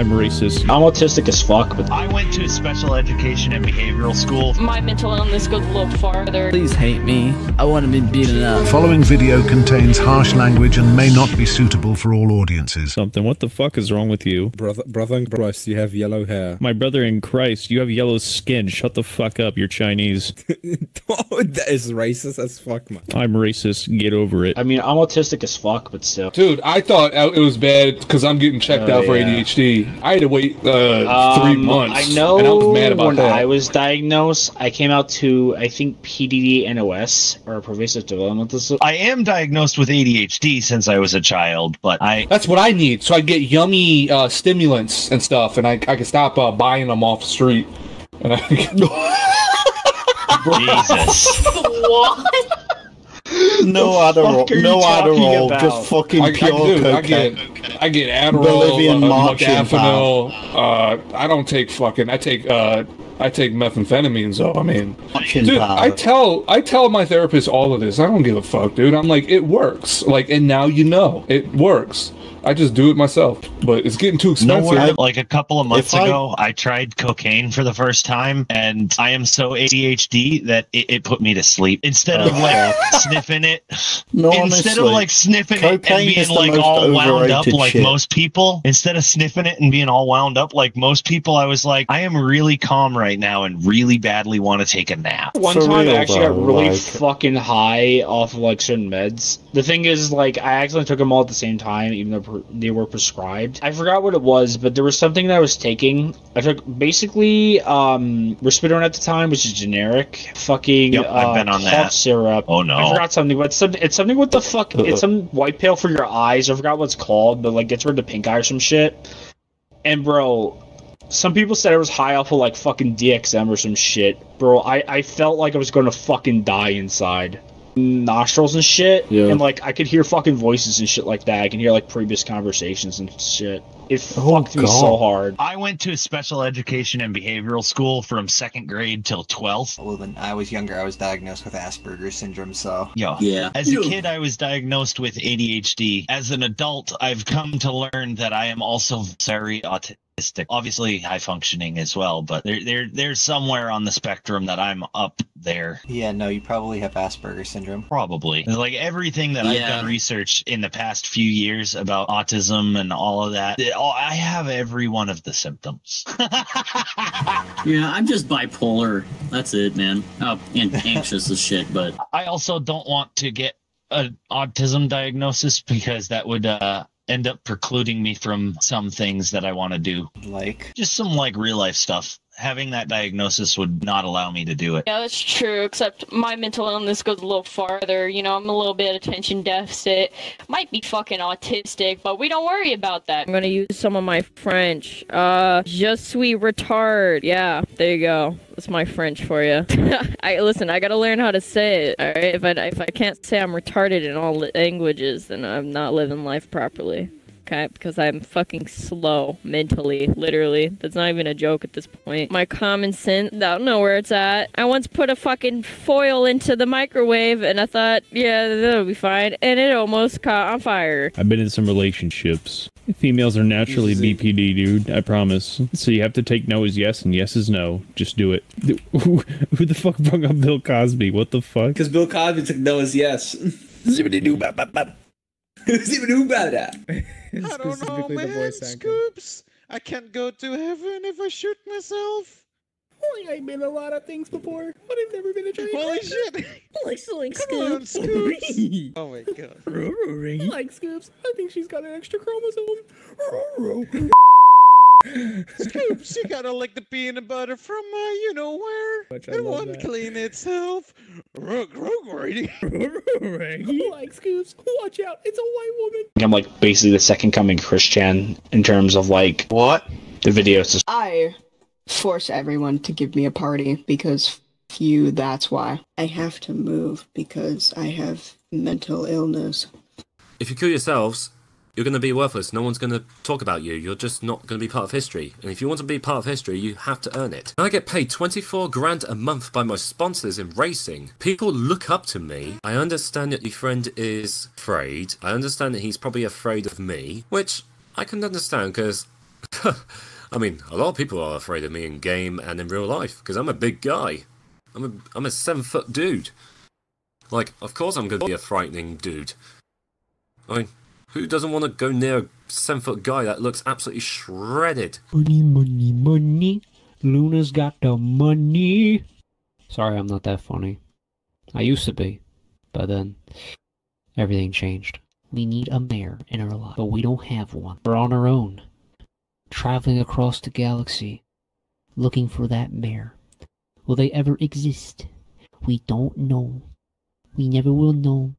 I'm racist. I'm autistic as fuck, but I went to special education and behavioral school. My mental illness goes a little farther. Please hate me. I want to be beaten up. Following video contains harsh language and may not be suitable for all audiences. Something. What the fuck is wrong with you? Brother, brother in Christ, you have yellow hair. My brother in Christ, you have yellow skin. Shut the fuck up. You're Chinese. oh, that is racist as fuck, man. I'm racist. Get over it. I mean, I'm autistic as fuck, but still. Dude, I thought uh, it was bad because I'm getting checked Oh, out for yeah. ADHD. I had to wait uh, three Um, months. I know and I was mad about when that. I was diagnosed, I came out to I think PDD NOS or pervasive developmental. dis- I am diagnosed with ADHD since I was a child, but I That's what I need, so I get yummy uh, stimulants and stuff, and I, I can stop uh, buying them off the street. And I, Jesus. what? No Adderall, no Adderall, about? just fucking I, I, pure I cocaine. get I get Adderall, Bolivian uh. Uh, I don't take fucking. I take uh, I take methamphetamines though. I mean, Marching dude. I tell I tell my therapist all of this. I don't give a fuck, dude. I'm like, it works. Like, and now you know it works. I just do it myself, but it's getting too expensive. word. Like a couple of months If ago, I tried cocaine for the first time, and I am so ADHD that it, it put me to sleep. Instead of like sniffing it, No, instead of like sniffing it and being like all wound up overrated like most people, instead of sniffing it and being all wound up like most people, I was like, I am really calm right now and really badly want to take a nap. One For time real, I actually though, got really like- fucking high off of like certain meds. The thing is, like, I accidentally took them all at the same time, even though per- they were prescribed. I forgot what it was, but there was something that I was taking. I took basically um risperidone at the time, which is generic. Fucking Yep, I've uh, been on cough that. syrup. Oh, no. I forgot something, but it's, some, it's something with the fuck. It's some white pill for your eyes. I forgot what it's called, but like gets rid of the pink eye or some shit. And bro, some people said I was high off of like fucking DXM or some shit. Bro, I, I felt like I was gonna fucking die inside. Nostrils and shit. Yeah. And like I could hear fucking voices and shit like that. I can hear like previous conversations and shit. It Oh, fucked me so hard. I went to a special education and behavioral school from second grade till 12th. Well, when I was younger, I was diagnosed with Asperger's syndrome, so. Yo. Yeah. As a kid, I was diagnosed with ADHD. As an adult, I've come to learn that I am also very autistic. Obviously, high functioning as well, but there, there, there's somewhere on the spectrum that I'm up there. Yeah, no, you probably have Asperger's syndrome. Probably. Like everything that I've done research in the past few years about autism and all of that, it- all- I have every one of the symptoms. Yeah, I'm just bipolar. That's it, man. Oh, and anxious as shit, but I also don't want to get an autism diagnosis because that would uh, end up precluding me from some things that I want to do. Like, Just some like real life stuff. Having that diagnosis would not allow me to do it. Yeah, that's true, except my mental illness goes a little farther. You know, I'm a little bit attention deficit. Might be fucking autistic, but we don't worry about that. I'm gonna use some of my French. Uh, je suis retard. Yeah, there you go. That's my French for you. I listen. I gotta learn how to say it. All right. If I if I can't say I'm retarded in all languages, then I'm not living life properly. Okay, because I'm fucking slow mentally, literally. That's not even a joke at this point. My common sense, I don't know where it's at. I once put a fucking foil into the microwave and I thought, yeah, that'll be fine. And it almost caught on fire. I've been in some relationships. Females are naturally BPD, dude. I promise. So you have to take no as yes and yes is no. Just do it. Who, who the fuck brought up Bill Cosby? What the fuck? Because Bill Cosby took no as yes. Zippity doo bap bap bap. Zippity doo bap bap. I don't know, man. Scoops. I can't go to heaven if I shoot myself. Boy, I ain't been a lot of things before, but I've never been a giant. Holy shit! Like Sling Come on, Scoops. Oh my god. I like Scoops. I think she's got an extra chromosome. Scoops, you gotta lick the peanut butter from uh, you know where. Much it won't that. clean itself. Rug, rug, righty. I like Scoops. Watch out, it's a white woman. I'm like basically the second coming Christian in terms of like What? the videos. I force everyone to give me a party because f- you, that's why. I have to move because I have mental illness. If you kill yourselves, you're going to be worthless. No one's going to talk about you. You're just not going to be part of history. And if you want to be part of history, you have to earn it. I get paid 24 grand a month by my sponsors in racing. People look up to me. I understand that your friend is afraid. I understand that he's probably afraid of me, which I can understand because I mean, a lot of people are afraid of me in game and in real life because I'm a big guy. I'm a I'm a seven foot dude. Like, of course I'm going to be a frightening dude. I mean, who doesn't want to go near a seven foot guy that looks absolutely shredded? Money, money, money. Luna's got the money. Sorry, I'm not that funny. I used to be, but then everything changed. We need a mayor in our life, but we don't have one. We're on our own, traveling across the galaxy, looking for that mayor. Will they ever exist? We don't know. We never will know.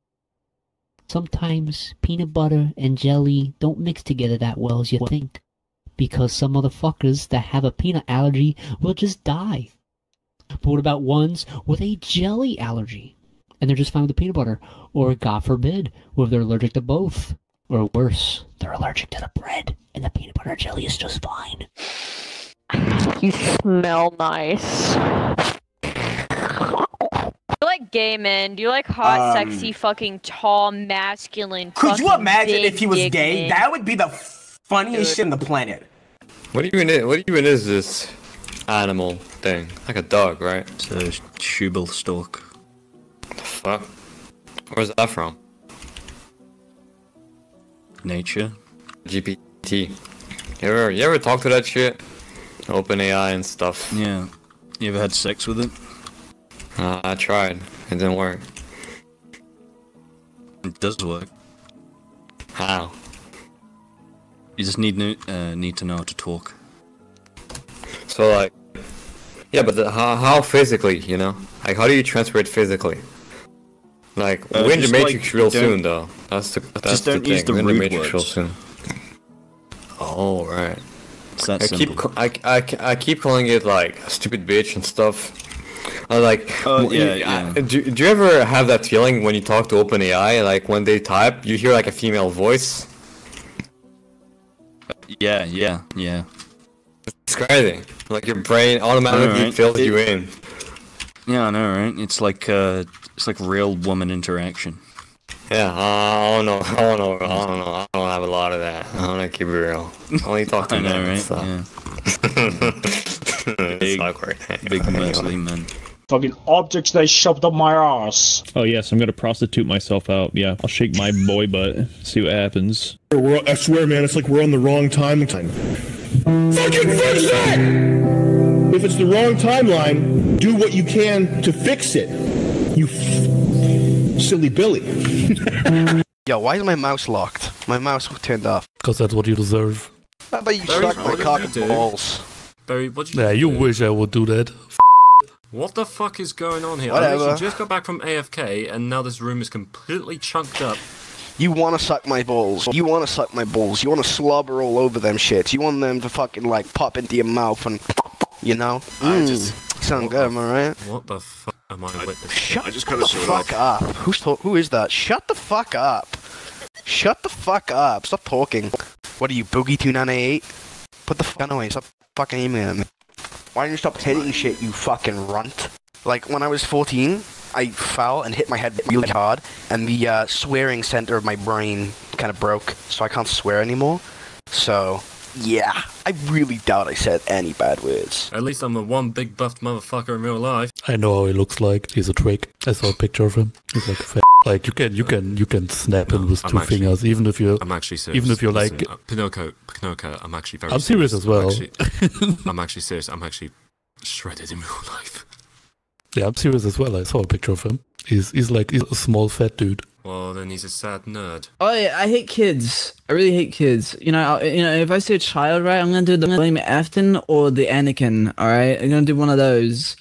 Sometimes peanut butter and jelly don't mix together that well as you think. Because some motherfuckers that have a peanut allergy will just die. But what about ones with a jelly allergy? And they're just fine with the peanut butter. Or, God forbid, what if they're allergic to both? Or worse, they're allergic to the bread, and the peanut butter jelly is just fine. You smell nice. You like gay men? Do you like hot, Um, sexy, fucking tall, masculine? Could you imagine if he was gay? men? That would be the funniest shit on the planet. What even is, what even is this animal thing? Like a dog, right? It's a shoebill stork. What the fuck? Where's that from? Nature. GPT. You ever you ever talk to that shit? Open AI and stuff. Yeah. You ever had sex with it? Uh, I tried. It didn't work. It does work. How? You just need uh, need to know how to talk. So like, yeah, but the, how how physically, you know? Like, how do you transfer it physically? Like, Uh, we're in the Matrix like, real soon, though. That's the that's Just the don't thing. use the we're in the rude Matrix real soon. Oh right. It's that I keep simple. I, I, I keep calling it like stupid bitch and stuff. Like. W- yeah, you- yeah. Do, do you ever have that feeling when you talk to OpenAI? Like when they type, you hear like a female voice. Yeah, yeah, yeah. It's crazy. Like your brain automatically Alright. fills It- you in. Yeah, I know, right? It's like uh, it's like real woman interaction. Yeah, I don't know. I don't know. I don't know. I don't have a lot of that. I want to keep it real. I only talk to know, men right? stuff. it's awkward. Big muscly men. Fucking objects they shoved up my ass. Oh yes, I'm gonna prostitute myself out. Yeah, I'll shake my boy butt, see what happens. We're, I swear, man, it's like we're on the wrong timeline. Fucking fix it! If it's the wrong timeline, do what you can to fix it. You f- silly Billy. Yo, why is my mouse locked? My mouse turned off. Because that's what you deserve. How about you Barry, suck my cock and balls? Barry, what did you Yeah, you wish I would do that. What the fuck is going on here? I Whatever. literally just got back from AFK and now this room is completely chunked up. You want to suck my balls. You want to suck my balls. You want to slobber all over them shits. You want them to fucking like pop into your mouth and, you know? Mm, sound good, am I right? What the fuck am I witnessing? Shut the fuck up. Who's who is that? Shut the fuck up. Shut the fuck up. Stop talking. What are you, Boogie 298? Put the fuck away. Stop fucking aiming at me. Why don't you stop hitting shit, you fucking runt? Like, when I was 14, I fell and hit my head really hard, and the uh, swearing center of my brain kind of broke, so I can't swear anymore. So, yeah, I really doubt I said any bad words. At least I'm the one big buffed motherfucker in real life. I know how he looks like. He's a trick. I saw a picture of him. He's like a fat. Like you can you can you can snap him with I'm two actually- fingers, even if you're I'm actually serious. even if you're Listen, like uh, Pinocchio, Pinocchio, I'm actually very I'm serious as well. I'm actually, I'm actually serious. I'm actually shredded in real life. yeah, I'm serious as well. I saw a picture of him. He's he's like he's a small fat dude. Well, then he's a sad nerd. Oh yeah, I hate kids. I really hate kids. You know, I, you know, if I see a child, right, I'm gonna do the William Afton or the Anakin. All right, I'm gonna do one of those,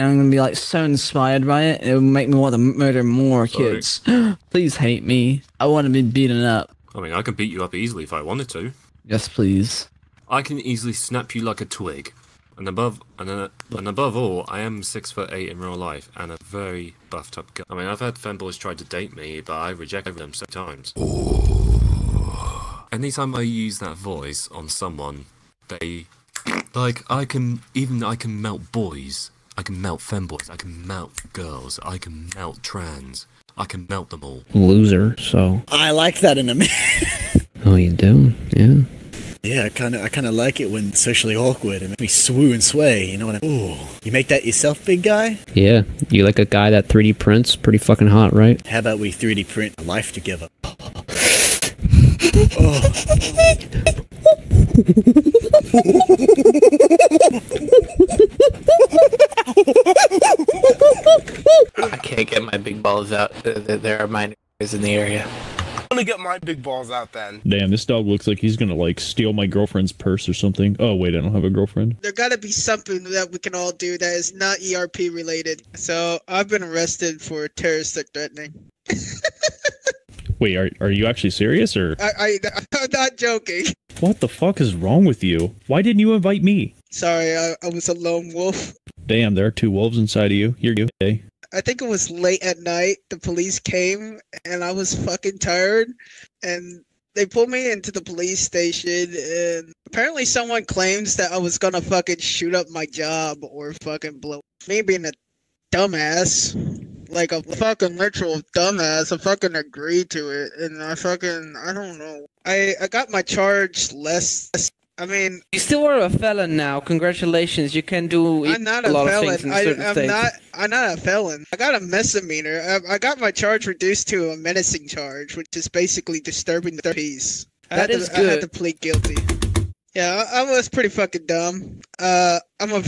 and I'm gonna be like so inspired by it. It will make me want to murder more Sorry. kids. please hate me. I want to be beaten up. I mean, I can beat you up easily if I wanted to. Yes, please. I can easily snap you like a twig. And above and, then, and above all, I am six foot eight in real life and a very buffed up guy. I mean, I've had femboys try to date me, but I rejected them so times. Anytime I use that voice on someone, they like I can even I can melt boys. I can melt femboys. I can melt girls. I can melt trans. I can melt them all. Loser. So. I like that in a man. Oh, you do? Yeah. Yeah, I kind of I kind of like it when socially awkward and make me swoo and sway. You know what I mean? Ooh, you make that yourself, big guy? Yeah, you like a guy that 3D prints? Pretty fucking hot, right? How about we 3D print a life together? I can't get my big balls out. Th- th- There are minors in the area. I'm gonna get my big balls out then. Damn, this dog looks like he's gonna like steal my girlfriend's purse or something. Oh wait, I don't have a girlfriend. There gotta be something that we can all do that is not ERP related. So I've been arrested for terrorist threatening. Wait, are are you actually serious or I, I I'm not joking. what the fuck is wrong with you? Why didn't you invite me? Sorry, I, I was a lone wolf. Damn, there are two wolves inside of you. You're gay. Eh? I think it was late at night. The police came and I was fucking tired and they pulled me into the police station and apparently someone claims that I was gonna fucking shoot up my job or fucking blow me being a dumbass. Like a fucking literal dumbass. I fucking agreed to it and I fucking I don't know. I I got my charge less I mean You still are a felon now. Congratulations. You can do I'm not a a lot of things felon. I, states. not. I'm not a felon. I got a misdemeanor. I, I got my charge reduced to a menacing charge, which is basically disturbing the peace. I That had is to, I had to plead guilty. Yeah, I, I was pretty fucking dumb. Uh, I'm a.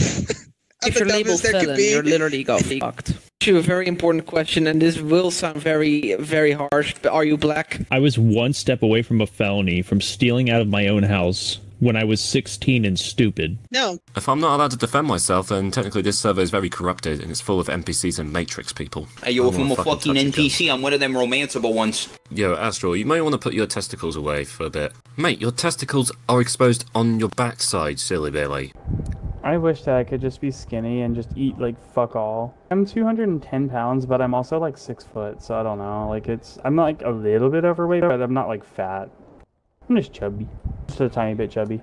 I'm if the you're labeled dumbest there could felon, be. you're literally got fucked. You a very important question, and this will sound very, very harsh. But are you black? I was one step away from a felony from stealing out of my own house when I was 16 and stupid. No. If I'm not allowed to defend myself, then technically this server is very corrupted and it's full of NPCs and Matrix people. Hey, yo, if I I'm a wanna fucking touch a gun. NPC, I'm one of them romanceable ones. Yo, Astral, you may want to put your testicles away for a bit. Mate, your testicles are exposed on your backside, silly Billy. I wish that I could just be skinny and just eat like fuck all. I'm 210 pounds, but I'm also like six foot, so I don't know. Like it's, I'm like a little bit overweight, but I'm not like fat. I'm just chubby, just a tiny bit chubby.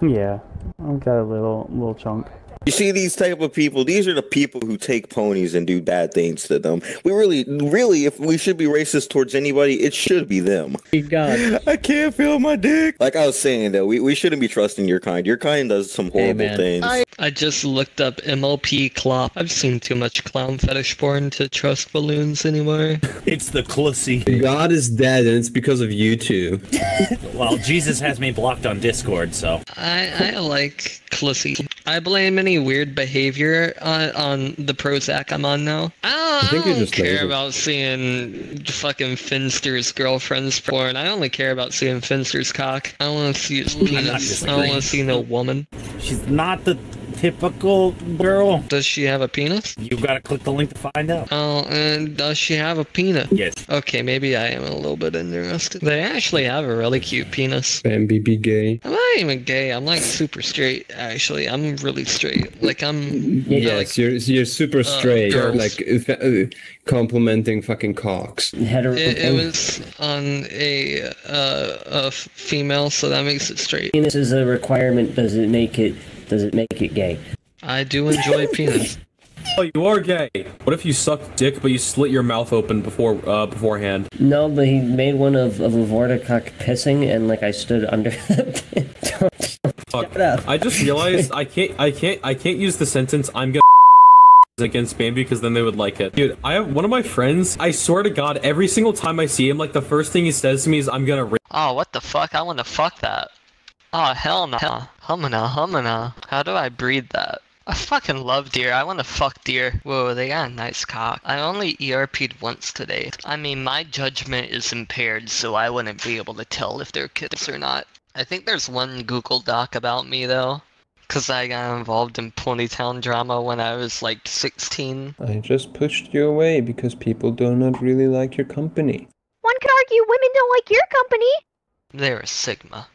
Yeah, I've got a little little chunk. You see these type of people, these are the people who take ponies and do bad things to them. We really, really, if we should be racist towards anybody, it should be them. God. I can't feel my dick. Like I was saying though, we, we shouldn't be trusting your kind. Your kind does some horrible things. I just looked up MLP clop. I've seen too much clown fetish porn to trust balloons anymore. It's the Clussy. God is dead, and it's because of you two. well, Jesus has me blocked on Discord, so. I, I like Clussy. I blame any weird behavior on, on the Prozac I'm on now. I don't, I think you're don't just care lazy. about seeing fucking Finster's girlfriend's porn. I only care about seeing Finster's cock. I don't want to see his penis. I don't want to see no woman. She's not the typical girl. Does she have a penis? You've got to click the link to find out. Oh, and does she have a penis? Yes. Okay, maybe I am a little bit interested. They actually have a really cute penis. Bambi be gay. I'm not even gay. I'm like super straight. Actually, I'm really straight. Like I'm. Yes, you're you're super straight, girls. like uh, complimenting fucking cocks. It, it was on a uh, a f- female, so that makes it straight. Penis is a requirement. Does it make it? Does it make it gay? I do enjoy penis. Oh, you are gay. What if you sucked dick, but you slit your mouth open before uh, beforehand? No, but he made one of of a Vorticock pissing, and like I stood under. Fuck. I just realized I can't, I can't, I can't use the sentence "I'm gonna." against Bambi because then they would like it. Dude, I have one of my friends, I swear to god, every single time I see him, like the first thing he says to me is I'm gonna Oh, what the fuck? I want to fuck that. Oh, hell no. Humana, humana. How do I breed that? I fucking love deer. I want to fuck deer. Whoa, they got a nice cock. I only ERP'd once today. I mean, my judgment is impaired, so I wouldn't be able to tell if they're kids or not. I think there's one Google Doc about me, though. Because I got involved in Ponytown drama when I was like 16. I just pushed you away because people do not really like your company. One could argue women don't like your company. They're a Sigma.